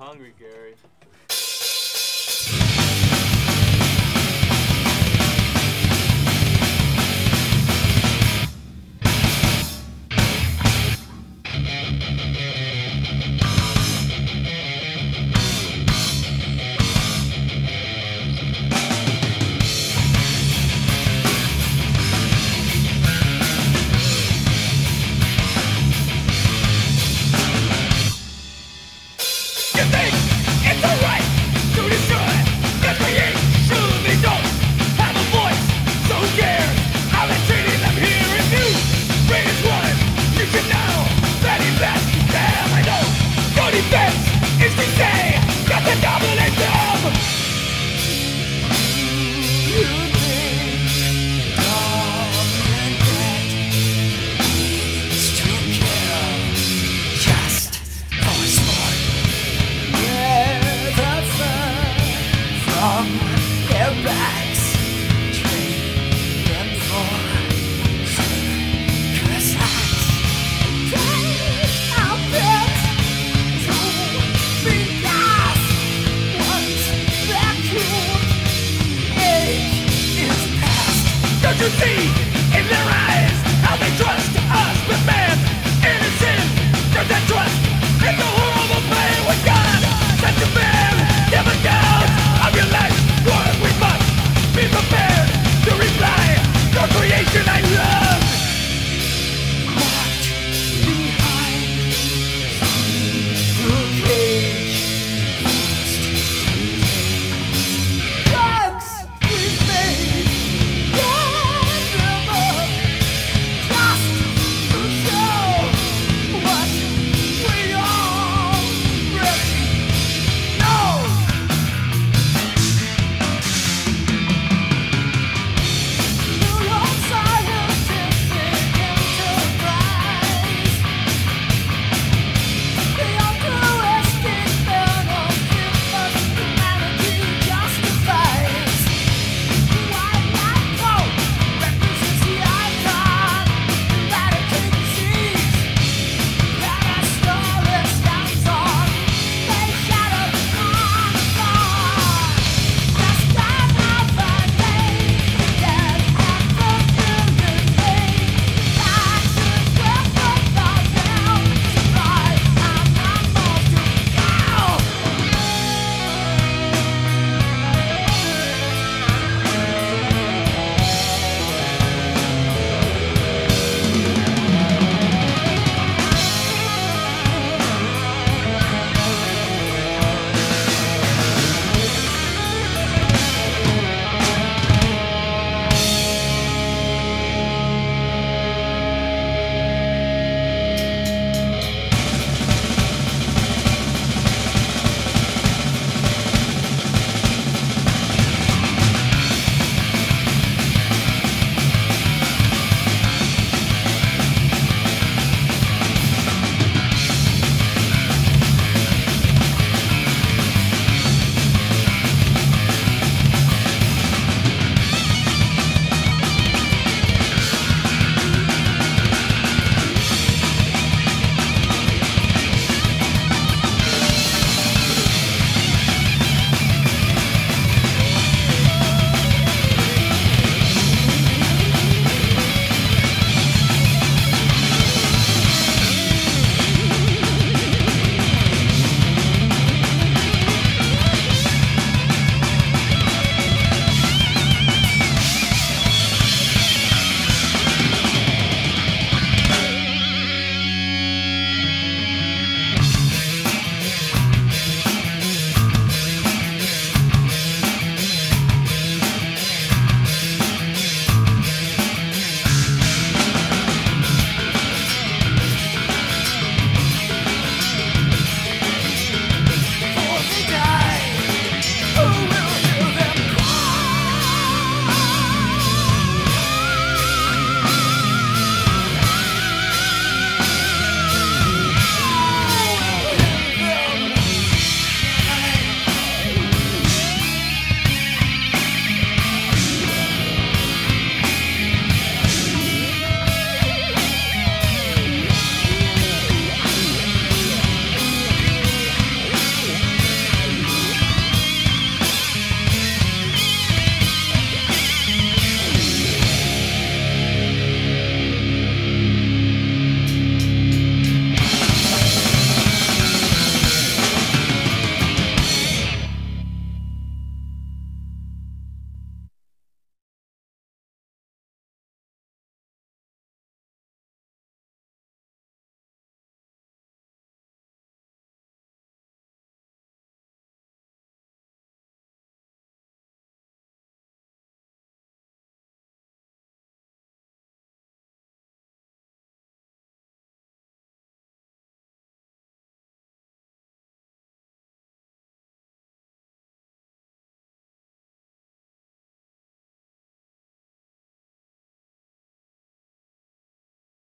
hungry, Gary. you see?